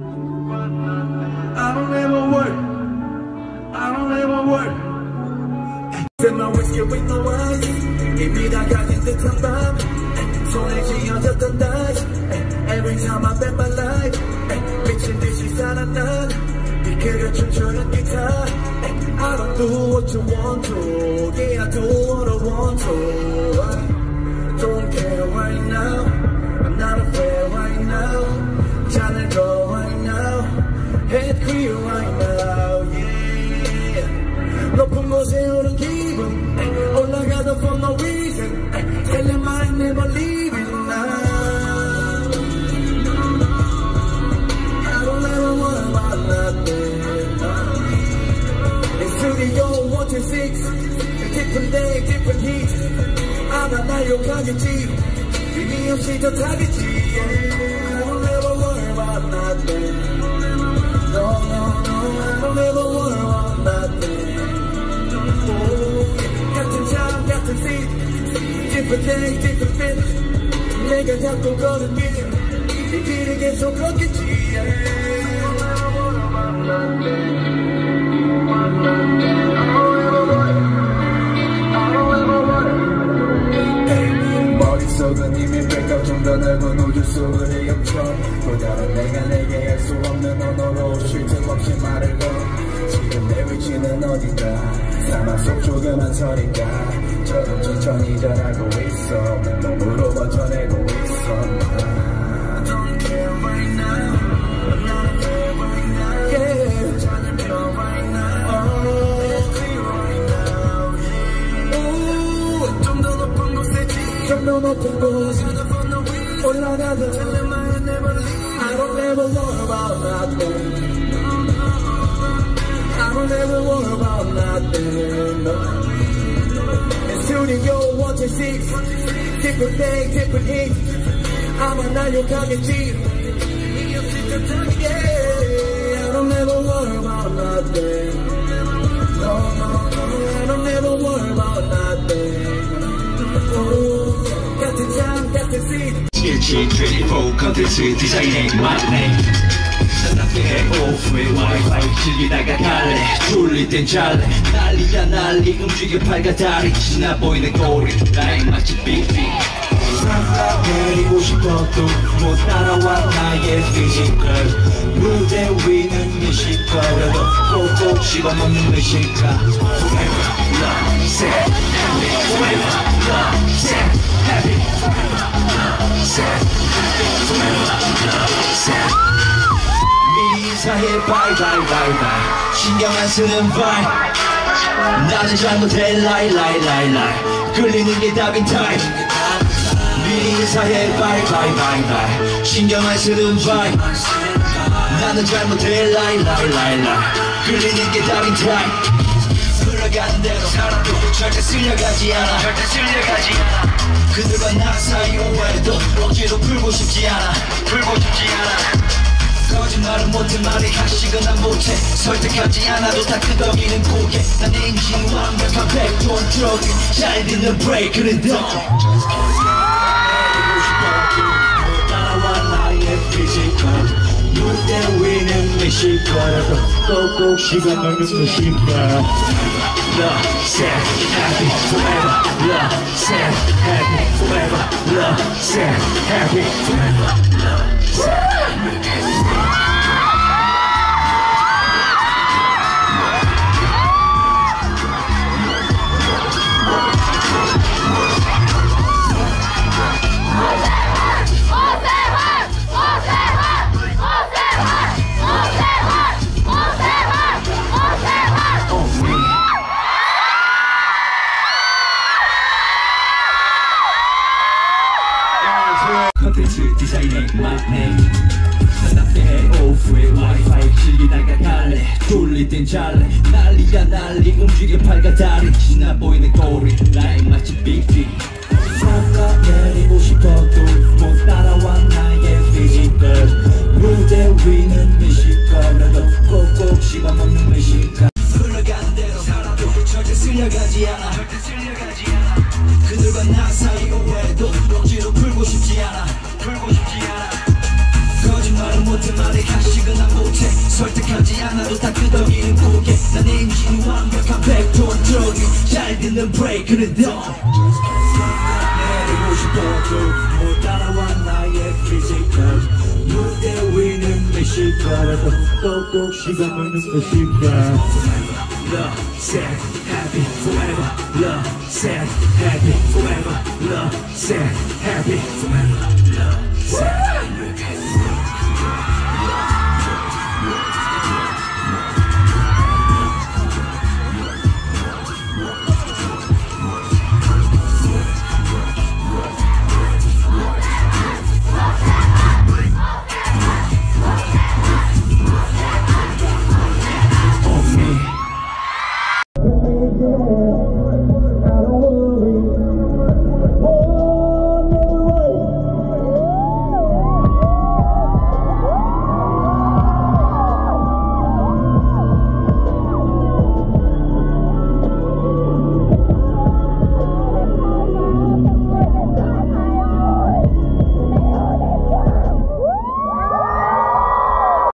I don't ever work. I don't ever work. Fill my whiskey with no ice. 이미 다 가진 듯한 밤. 손에 쥐어졌던 night. Every time I bet my life. 미친 듯이 살아 난. 이끌어 춤추는 기타. I don't do what you want to. Yeah, I do what I want to. Yeah. 높은 곳에 오른 기분. 올라가다 for no reason. Tell your mind never leaving now. I don't ever worry about nothing. In studio 126 Different day, different heat 아마 날 욕하겠지 의미 없이 더 타겠지 yeah. Different day, different fit 내가 잡고 걸은 길이 길을 계속 걷겠지. 머릿속은 이미 백업 좀더 넓은 우주 속을 헤엄쳐 또 다른 내가 내게 할 수 없는 언어로 쉴틈 없이 말을 걸 지금 내 위치는 어딘가 사막 속 조그만 설인가 저런 천천히 전하고 있어 맨몸으로 버텨내고 있어 나 Don't care right now I'm not afraid right now Yeah 잔을 펴 right now Oh 좀더 높은 곳에 좀더 높은 곳 올라가도 I don't ever worry about nothing I don't ever worry about nothing no. In studio 126 Different day, different heat 아마 날 욕하겠지 Yeah, I don't ever worry about nothing No, no, no I don't ever worry about nothing Ooh, 같은 time, 같은 seat 1724 컨텐츠 디자인 나답게 해 오후에 와이파이 즐기다가 갈래 졸릴 땐 잘래 난리야 난리 움직여 팔과 다리 지나 보이는 거리 나의 맛집 빅빅 내리고 싶어도 못 따라와 나의 피지컬 무대 위는 미식거려도 꼭꼭 씹어먹는 미식가 Forever love, sad, happy Forever love, sad, happy Forever love, sad, happy Forever love, 인사해 bye bye bye bye 신경 안 쓰는 vibe 나는 잘못해 lie lie lie lie 끌리는 게 답인 time 미리 인사해 bye bye bye bye 신경 안 쓰는 vibe 나는 잘못해 lie lie lie lie 끌리는 게 답인 time 흘러가는 대로 살아도 절대 쓸려가지 않아. 절대 쓸려가지 않아. 그들과 나 사이 오해도 억지로 풀고 싶지 않아. 풀고 싶지 않아 거짓말은 못해 말이 가식은 난 못해 설득하지 않아도 다 끄덕이는 고개 난 인신 완벽한 백톤 트럭이 잘 듣는 브레이크는 더 따라와 나의 피지컬 무대 위는 미식거려도 꼭꼭 씹어먹는 미식가 Love, sad, happy, forever Love, sad, happy, forever Love, sad, happy, forever Love, sad, 오세 즐기다가 갈래 졸릴 땐 잘래. 난리야 난리 움직여 팔과 다리. 지나 보이는 거리 나의 맛집 big big. 깎아내리고 싶어도 못 따라와 나의 physical 무대 위는 미식거리요 꼭꼭 씹어먹는 미식가. 흘러가는 대로 살아도 절대 쓸려가지 않아. 절대 쓸려가지 않아. 그들과 나 사이 오해도 억지로 풀고 싶지 않아. 풀고 싶지 않아 난 완벽한 백조원 드론이 잘 듣는 내리고 싶어도 못 따라와 나의 피지컬 무대 위는 내 꼭꼭 씹어먹는 내 실패 love, sad, happy, forever, love, sad, happy, forever, love, sad, happy, forever, love, sad, happy.